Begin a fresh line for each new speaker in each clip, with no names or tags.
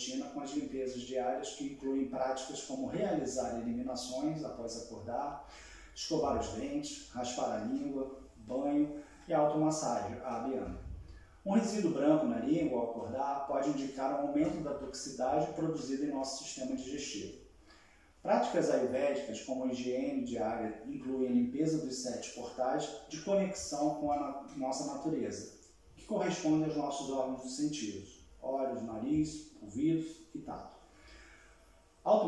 rotina com as limpezas diárias, que incluem práticas como realizar eliminações após acordar, escovar os dentes, raspar a língua, banho e automassagem, a abiana. Um resíduo branco na língua ao acordar pode indicar um aumento da toxicidade produzida em nosso sistema digestivo. Práticas ayurvédicas, como higiene diária, incluem a limpeza dos sete portais de conexão com a nossa natureza, que corresponde aos nossos órgãos dos sentidos, olhos, nariz.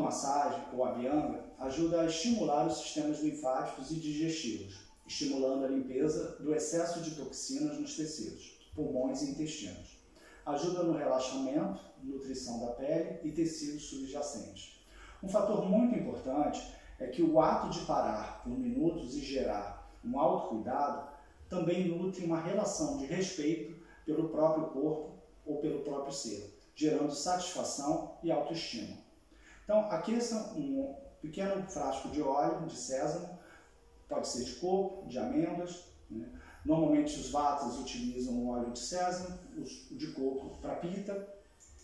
A automassagem, ou abhyanga, ajuda a estimular os sistemas linfáticos e digestivos, estimulando a limpeza do excesso de toxinas nos tecidos, pulmões e intestinos. Ajuda no relaxamento, nutrição da pele e tecidos subjacentes um fator muito importante é que o ato de parar por minutos e gerar um autocuidado também nutre uma relação de respeito pelo próprio corpo ou pelo próprio ser, gerando satisfação e autoestima. Então, aqueça um pequeno frasco de óleo de sésamo, pode ser de coco, de amêndoas. Né? Normalmente os vatas utilizam o óleo de sésamo, o de coco para pita,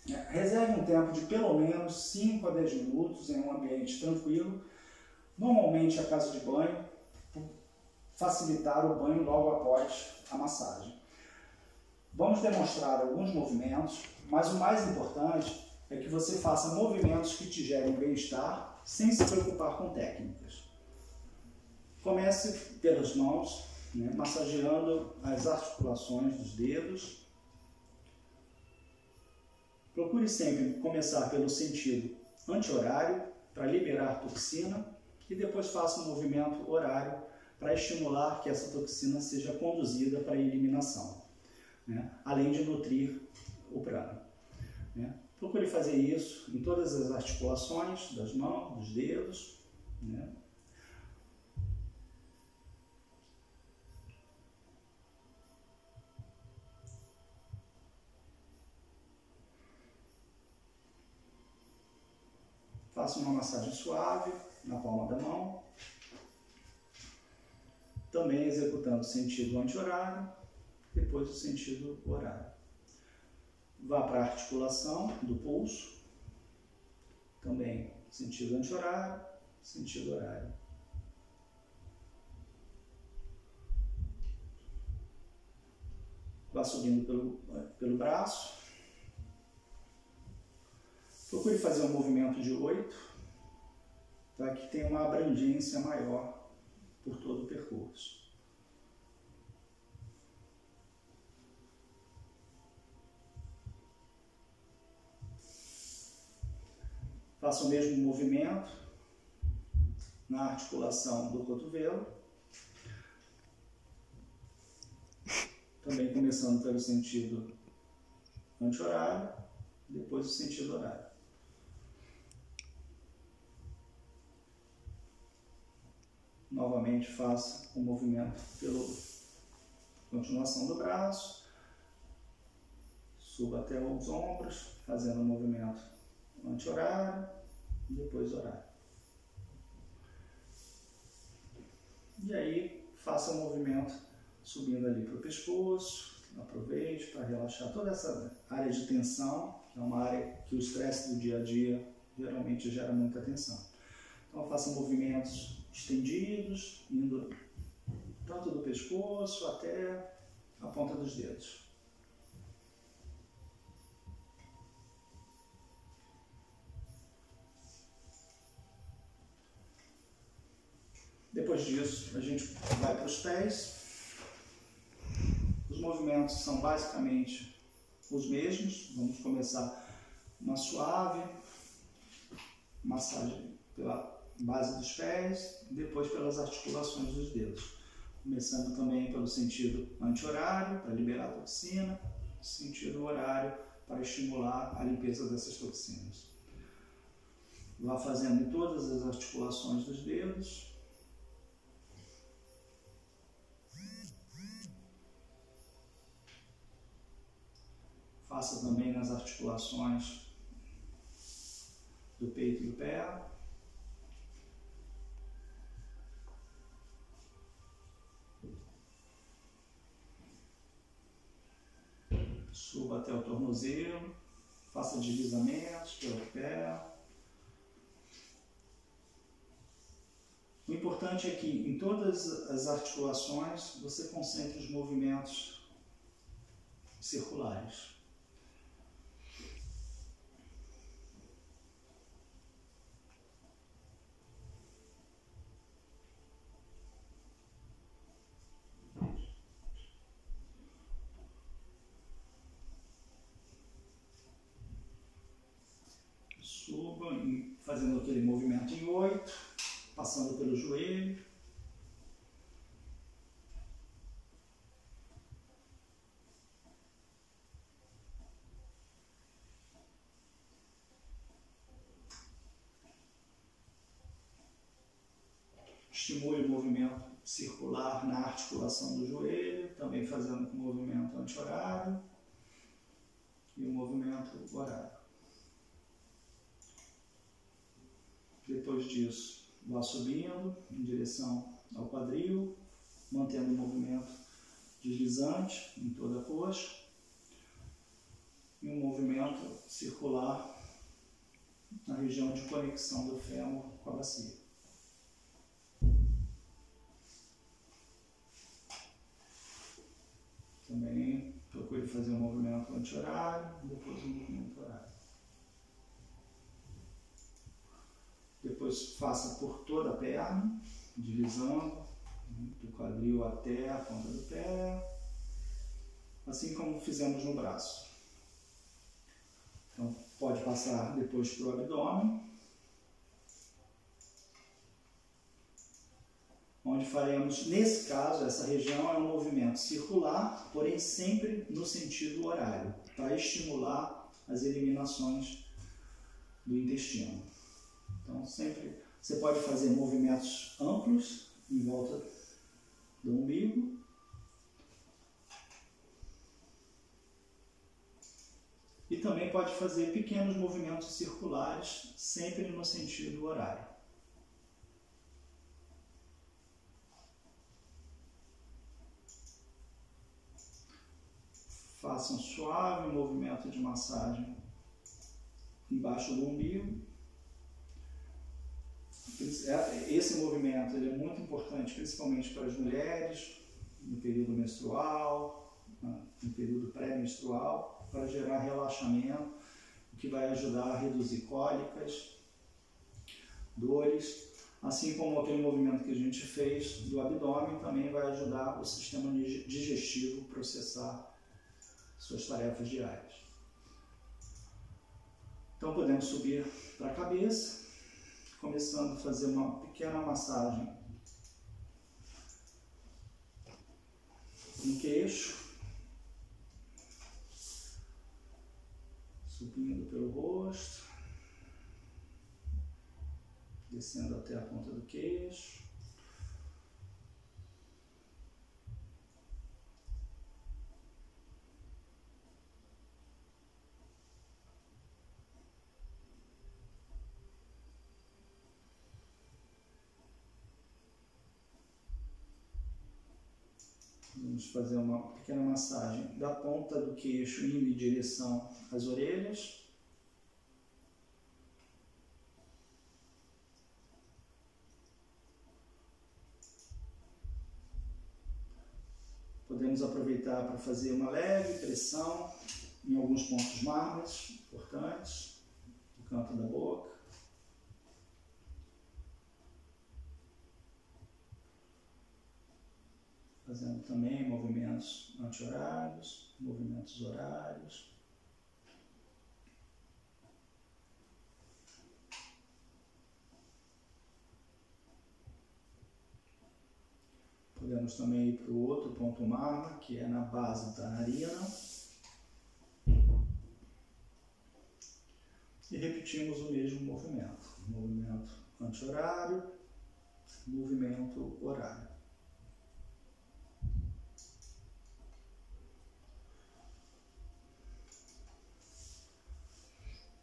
né? Reserve um tempo de pelo menos 5 a 10 minutos em um ambiente tranquilo, normalmente a casa de banho, facilitar o banho logo após a massagem. Vamos demonstrar alguns movimentos, mas o mais importante é que você faça movimentos que te gerem bem-estar sem se preocupar com técnicas. Comece pelas mãos, né, massageando as articulações dos dedos, Procure sempre começar pelo sentido anti-horário, para liberar toxina, e depois faça um movimento horário para estimular que essa toxina seja conduzida para a eliminação, né? além de nutrir o prana. Né? Procure fazer isso em todas as articulações das mãos, dos dedos, né? Faça uma massagem suave na palma da mão. Também executando o sentido anti-horário, depois o sentido horário. Vá para a articulação do pulso. Também sentido anti-horário, sentido horário. Vá subindo pelo, pelo braço, Procure fazer um movimento de oito, para que tenha uma abrangência maior por todo o percurso. Faça o mesmo movimento na articulação do cotovelo. Também começando pelo sentido anti-horário, depois o sentido horário. Novamente faça o movimento pela continuação do braço. Suba até os ombros, fazendo o movimento anti-horário, depois horário. E aí, faça o movimento subindo ali para o pescoço. Aproveite para relaxar toda essa área de tensão, que é uma área que o estresse do dia a dia geralmente gera muita tensão. Então, faça movimentos estendidos, indo tanto do pescoço até a ponta dos dedos. Depois disso, a gente vai para os pés. Os movimentos são basicamente os mesmos. Vamos começar uma suave massagem pela base dos pés, depois pelas articulações dos dedos. Começando também pelo sentido anti-horário, para liberar a toxina, sentido horário, para estimular a limpeza dessas toxinas. Vá fazendo em todas as articulações dos dedos. Faça também nas articulações do peito e do pé. Suba até o tornozelo, faça deslizamentos pelo pé. O importante é que em todas as articulações você concentre os movimentos circulares. Suba, fazendo aquele movimento em oito, passando pelo joelho. Estimule o movimento circular na articulação do joelho, também fazendo com o movimento anti-horário e o movimento horário. Depois disso, vá subindo em direção ao quadril, mantendo o movimento deslizante em toda a coxa e um movimento circular na região de conexão do fêmur com a bacia. Também procure fazer um movimento anti-horário, depois um movimento horário. Depois faça por toda a perna, deslizando do quadril até a ponta do pé, assim como fizemos no braço. Então, pode passar depois para o abdômen, onde faremos, nesse caso, essa região é um movimento circular, porém sempre no sentido horário, para estimular as eliminações do intestino. Então, sempre você pode fazer movimentos amplos em volta do umbigo. E também pode fazer pequenos movimentos circulares, sempre no sentido horário. Faça um suave movimento de massagem embaixo do umbigo. Esse movimento é muito importante, principalmente para as mulheres, no período menstrual, no período pré-menstrual, para gerar relaxamento, o que vai ajudar a reduzir cólicas, dores, assim como aquele movimento que a gente fez do abdômen também vai ajudar o sistema digestivo a processar suas tarefas diárias. Então podemos subir para a cabeça começando a fazer uma pequena massagem. No queixo, subindo pelo rosto, descendo até a ponta do queixo. Vamos fazer uma pequena massagem da ponta do queixo indo em direção às orelhas. Podemos aproveitar para fazer uma leve pressão em alguns pontos mármores importantes, no canto da boca. Fazendo também movimentos anti-horários, movimentos horários. Podemos também ir para o outro ponto marma, que é na base da narina. E repetimos o mesmo movimento. Movimento anti-horário, movimento horário.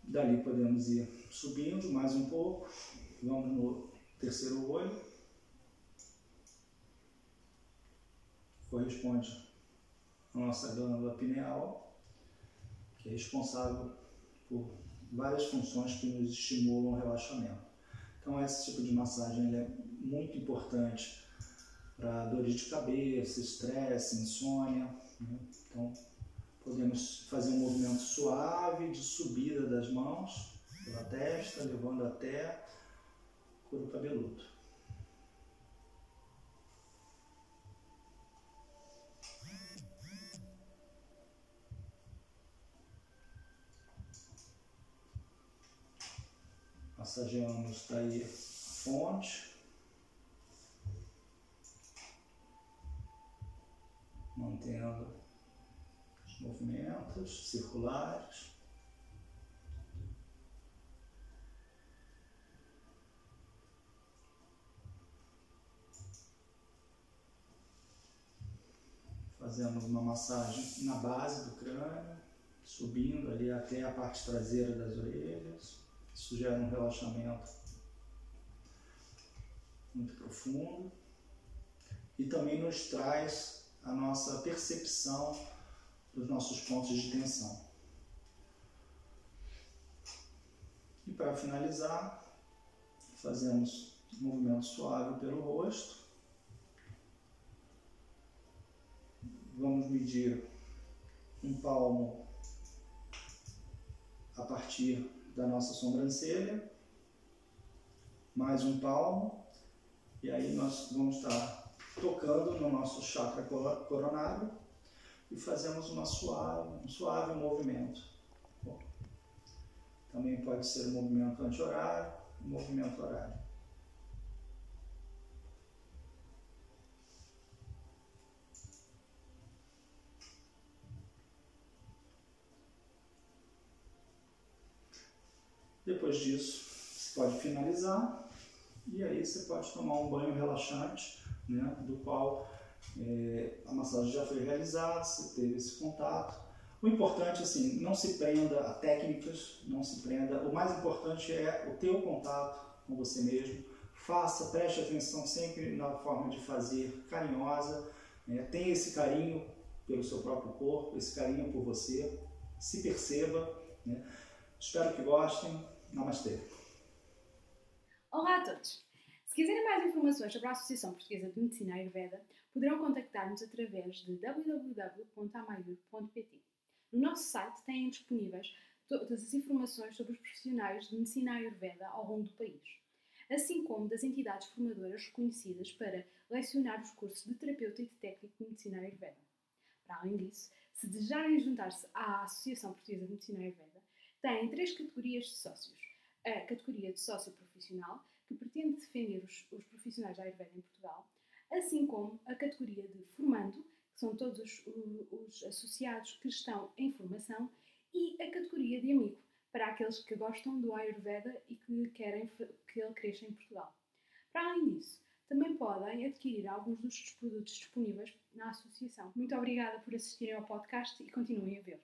Dali podemos ir subindo mais um pouco, vamos no terceiro olho. Corresponde à nossa glândula pineal. que é responsável por várias funções que nos estimulam o relaxamento. Então esse tipo de massagem é muito importante para dores de cabeça, estresse, insônia. Né? Então podemos fazer um movimento suave de subida das mãos pela testa, levando até o couro cabeludo. Massageamos daí a fonte. Mantendo os movimentos circulares. Fazemos uma massagem na base do crânio, subindo ali até a parte traseira das orelhas. Isso gera um relaxamento muito profundo e também nos traz a nossa percepção dos nossos pontos de tensão. E para finalizar, fazemos um movimento suave pelo rosto. Vamos medir um palmo a partir da nossa sobrancelha, mais um palmo, e aí nós vamos estar tocando no nosso chakra coronário e fazemos uma suave, um suave movimento. Bom, também pode ser um movimento anti-horário, um movimento horário. Depois disso, você pode finalizar e aí você pode tomar um banho relaxante, né, do qual é, a massagem já foi realizada, você teve esse contato. O importante, assim, não se prenda a técnicas, não se prenda. O mais importante é o teu contato com você mesmo. Faça, preste atenção sempre na forma de fazer carinhosa. Né? Tenha esse carinho pelo seu próprio corpo, esse carinho por você. Se perceba. Né? Espero que gostem. Namastê.
Olá a todos! Se quiserem mais informações sobre a Associação Portuguesa de Medicina Ayurveda, poderão contactar-nos através de www.amayur.pt. No nosso site têm disponíveis todas as informações sobre os profissionais de medicina Ayurveda ao longo do país, assim como das entidades formadoras reconhecidas para lecionar os cursos de terapeuta e de técnico de medicina Ayurveda. Para além disso, se desejarem juntar-se à Associação Portuguesa de Medicina Ayurveda, têm três categorias de sócios a categoria de sócio profissional, que pretende defender os, os profissionais da Ayurveda em Portugal, assim como a categoria de formando, que são todos os, os associados que estão em formação, e a categoria de amigo, para aqueles que gostam do Ayurveda e que querem que ele cresça em Portugal. Para além disso, também podem adquirir alguns dos produtos disponíveis na associação. Muito obrigada por assistirem ao podcast e continuem a ver.